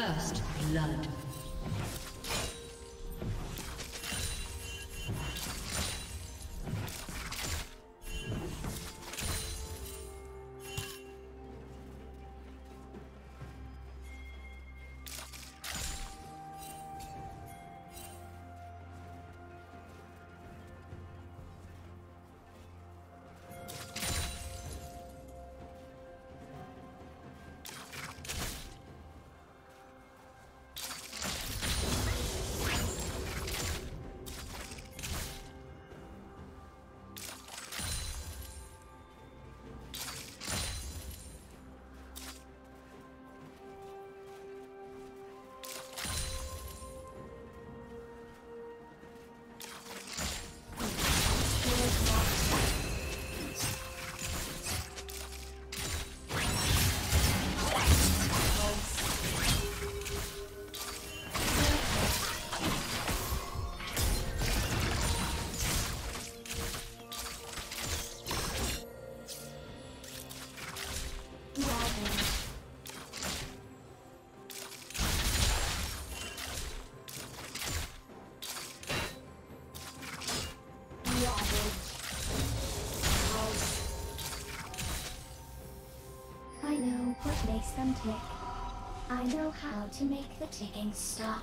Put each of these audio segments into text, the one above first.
First blood. How to make the ticking stop.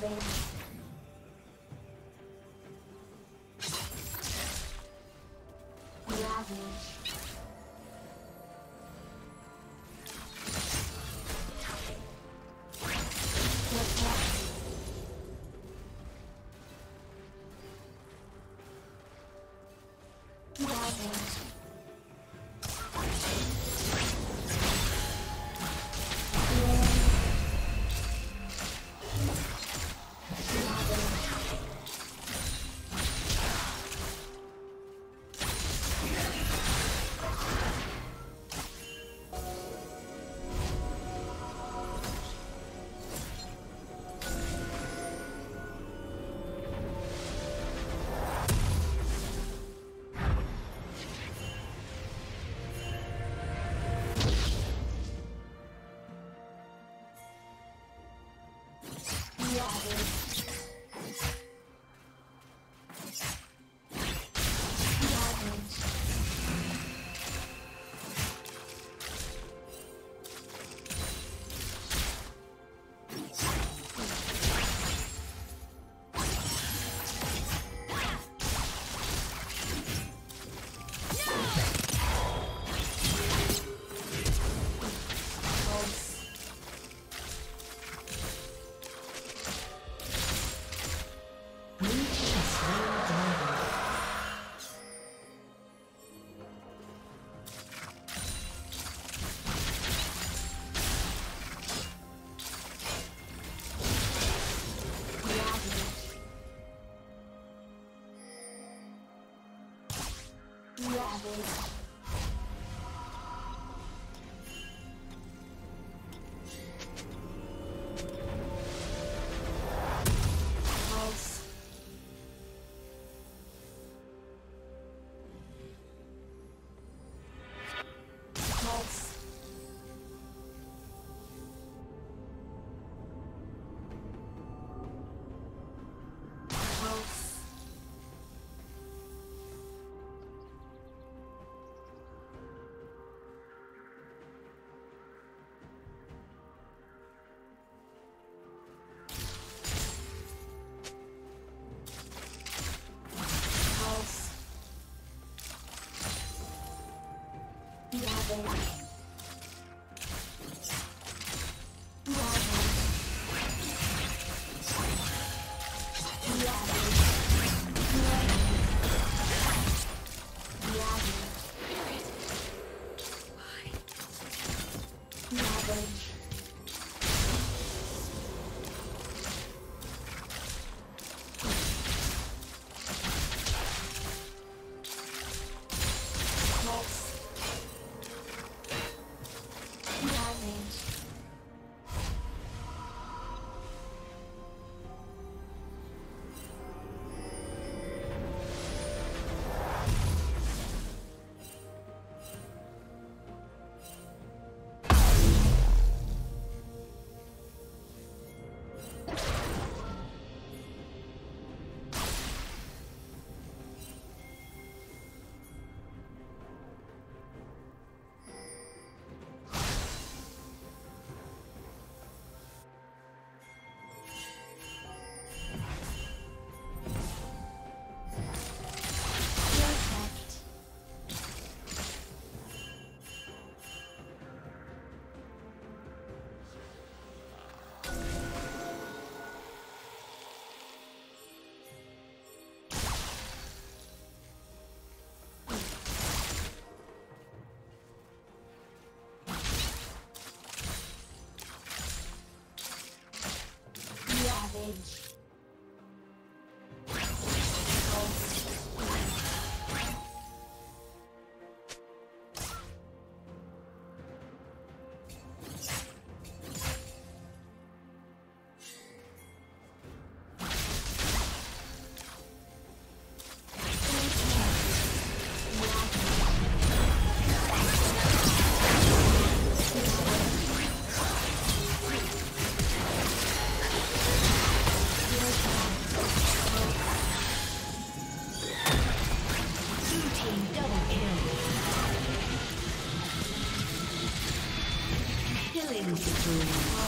Ravage. Ravage. Thank you. Pulse. Ravage.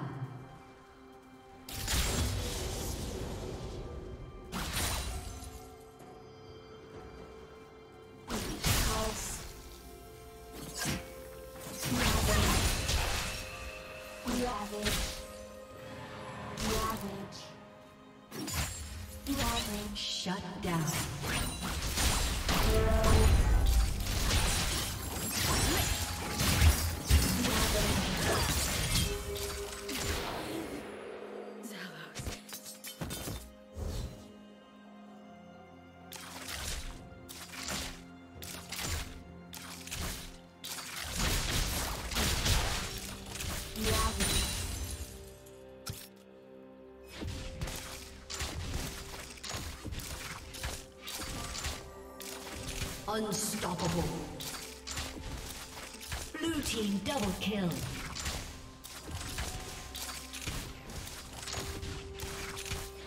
Unstoppable. Blue team double kill.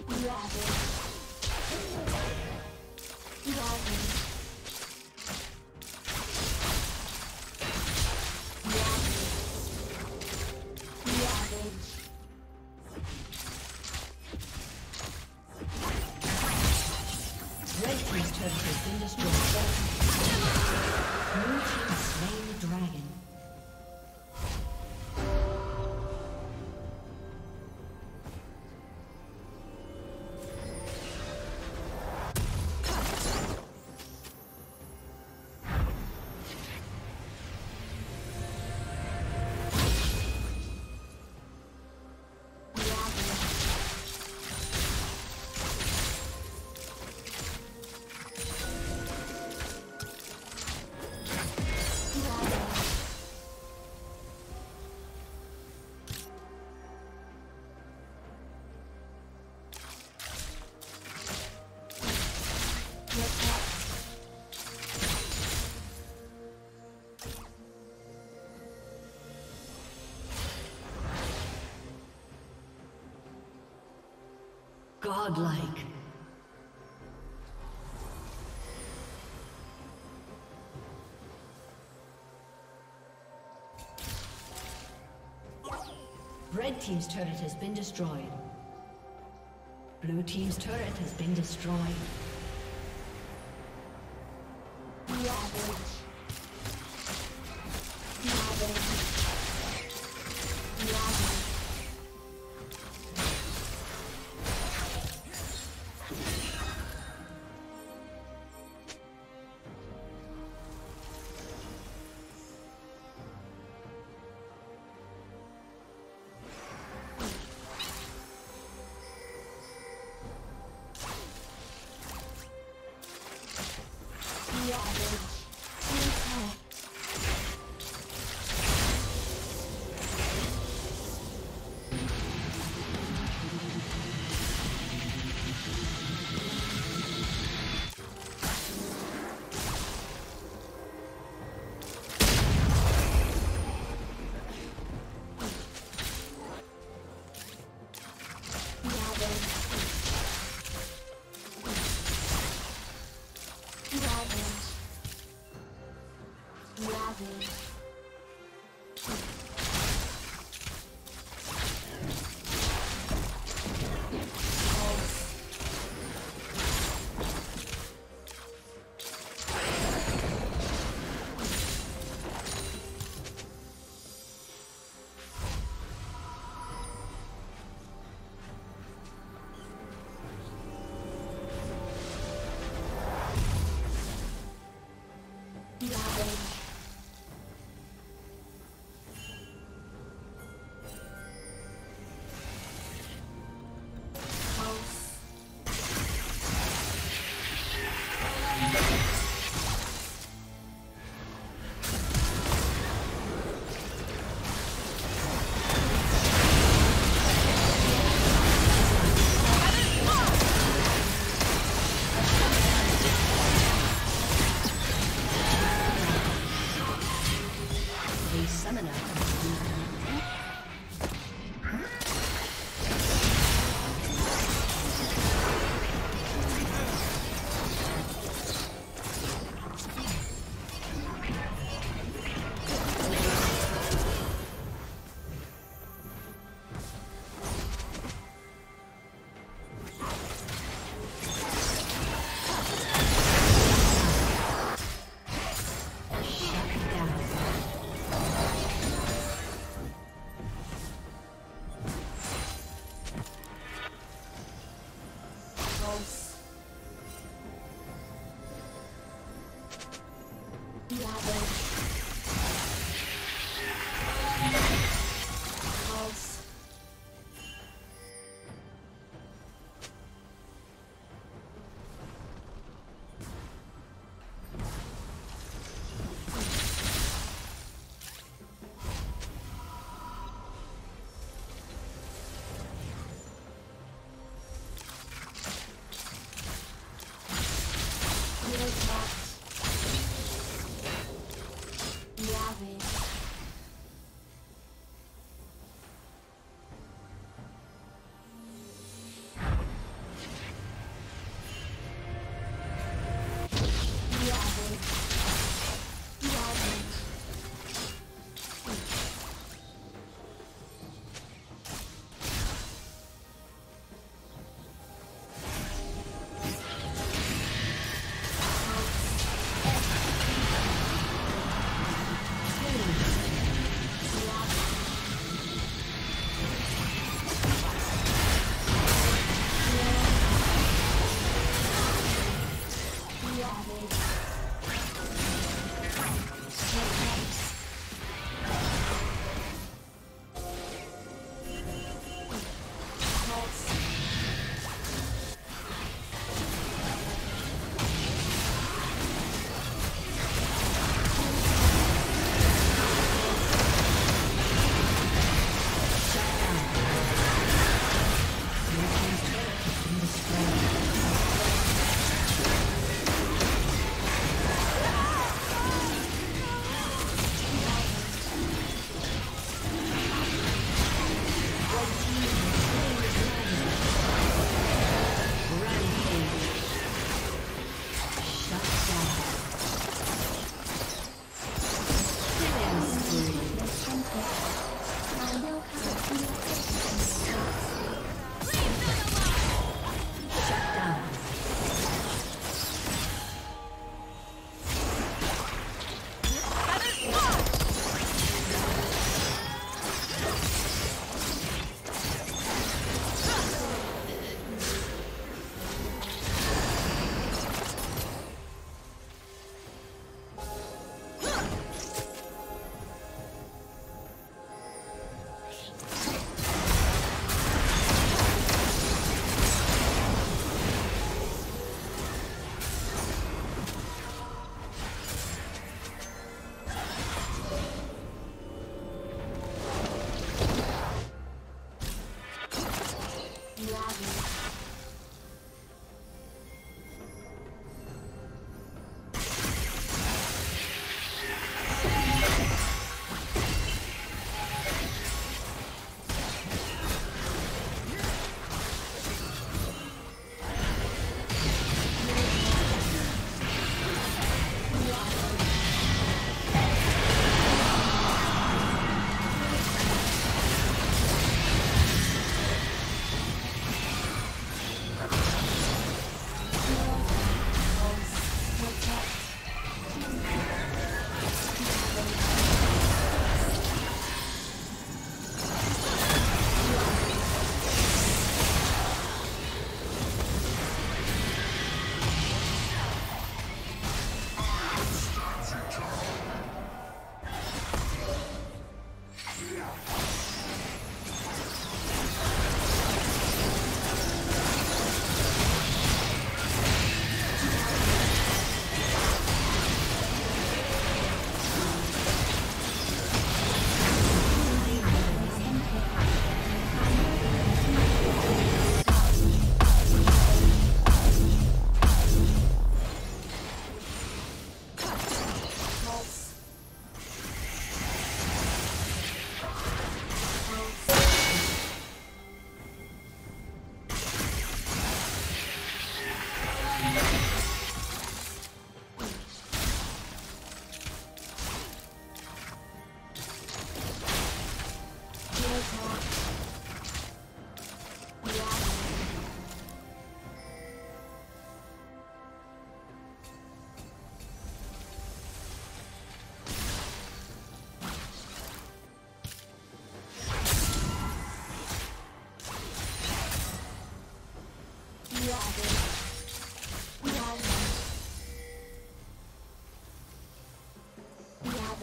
Ravage. Godlike. Red Team's turret has been destroyed. Blue Team's turret has been destroyed.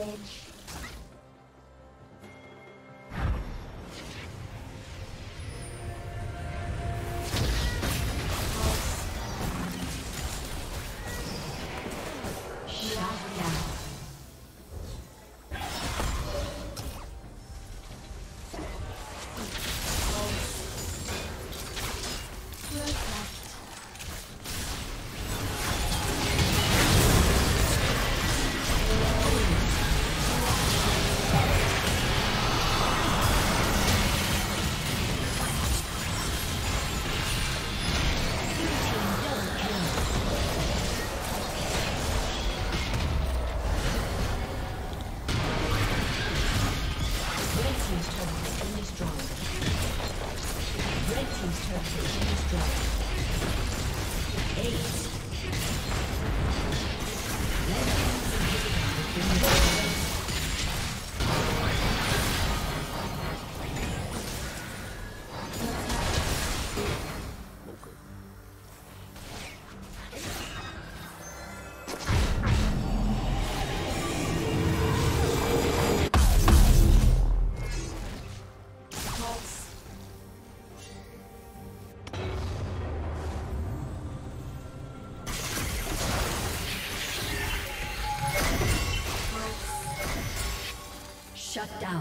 page Ravage. Shut down.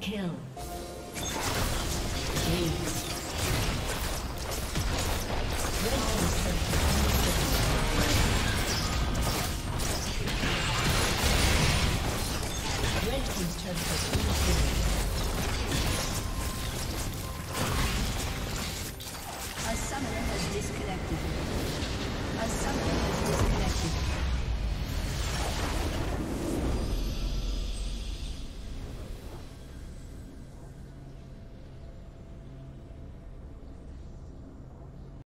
Kill. Ace.